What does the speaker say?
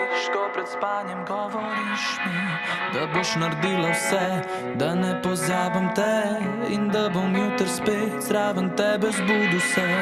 Žariš, ko pred spanjem govoriš mi, da boš naredila vse, da ne pozabim te in da bom jutri spet zraven tebe zbudil se.